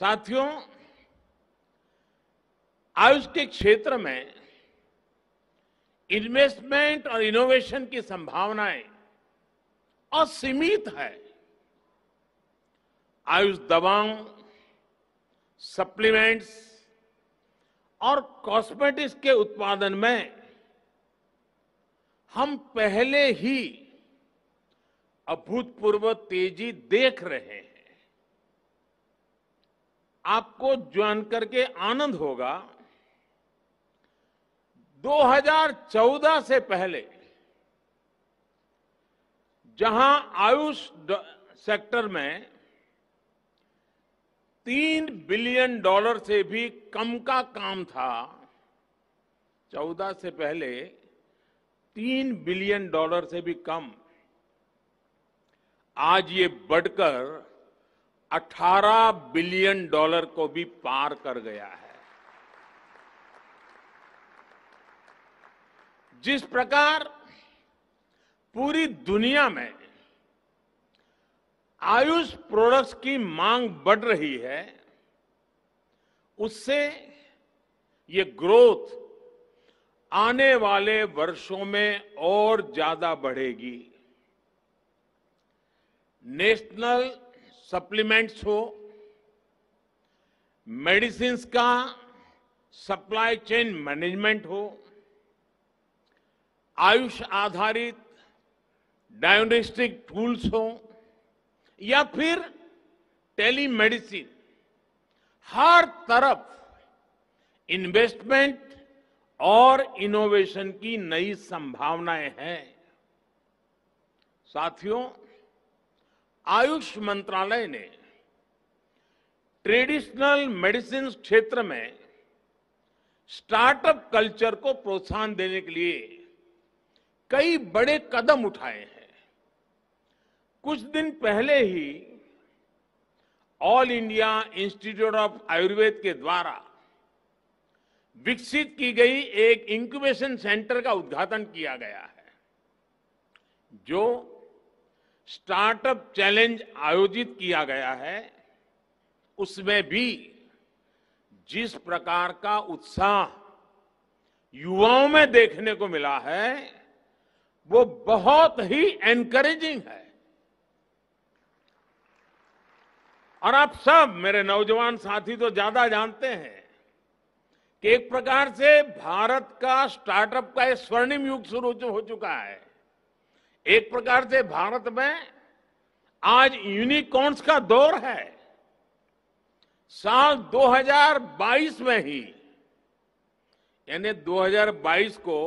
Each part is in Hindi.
साथियों, आयुष के क्षेत्र में इन्वेस्टमेंट और इनोवेशन की संभावनाएँ असीमित है। आयुष दवाओं सप्लीमेंट्स और कॉस्मेटिक्स के उत्पादन में हम पहले ही अभूतपूर्व तेज़ी देख रहे हैं। आपको ज्वाइन करके आनंद होगा। 2014 से पहले जहाँ आयुष सेक्टर में तीन बिलियन डॉलर से भी कम का काम था, चौदह से पहले तीन बिलियन डॉलर से भी कम। आज ये बढ़कर 18 बिलियन डॉलर को भी पार कर गया है। जिस प्रकार पूरी दुनिया में आयुष प्रोडक्ट्स की मांग बढ़ रही है, उससे ये ग्रोथ आने वाले वर्षों में और ज़्यादा बढ़ेगी। नेशनल सप्लीमेंट्स हो मेडिसिन का सप्लाई चेन मैनेजमेंट हो, आयुष आधारित डायग्नोस्टिक टूल्स हो, या फिर टेलीमेडिसिन, हर तरफ़ इन्वेस्टमेंट और इनोवेशन की नई संभावनाएँ हैं। साथियों आयुष मंत्रालय ने ट्रेडिशनल मेडिसिन क्षेत्र में स्टार्टअप कल्चर को प्रोत्साहन देने के लिए कई बड़े कदम उठाए हैं। कुछ दिन पहले ही all India institute of Ayurveda के द्वारा विकसित की गई एक इंक्यूबेशन सेंटर का उद्घाटन किया गया है, जो स्टार्टअप चैलेंज आयोजित किया गया है, उसमें भी जिस प्रकार का उत्साह युवाओं में देखने को मिला है, वो बहुत ही एनकरेजिंग है। और आप सब मेरे नौजवान साथी तो ज़्यादा जानते हैं कि एक प्रकार से भारत का स्टार्टअप का एक स्वर्णिम युग शुरू हो चुका है। एक प्रकार से भारत में आज यूनिकॉर्न्स का दौर है। साल 2022 में ही, यानी 2022 को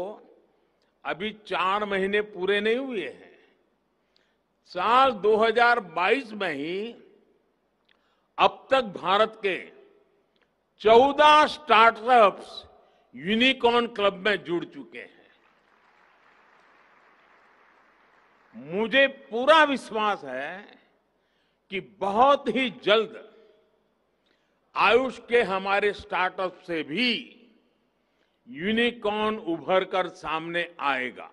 अभी चार महीने पूरे नहीं हुए हैं। साल 2022 में ही अब तक भारत के 14 स्टार्टअप्स यूनिकॉर्न क्लब में जुड़ चुके हैं। मुझे पूरा विश्वास है कि बहुत ही जल्द आयुष के हमारे स्टार्टअप से भी यूनिकॉर्न उभर कर सामने आएगा।